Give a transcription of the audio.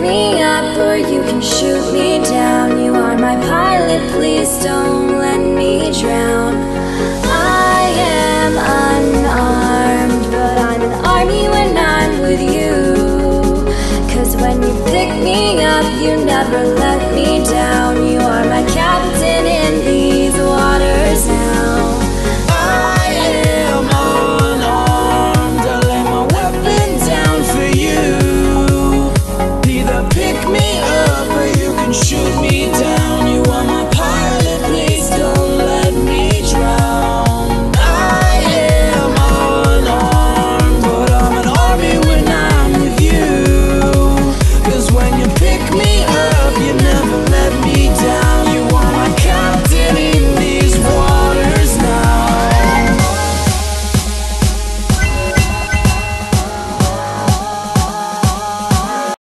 me up or you can shoot me down. You are my pilot, please don't let me drown. I am unarmed, but I'm an army when I'm with you. Cause when you pick me up, you never let me down.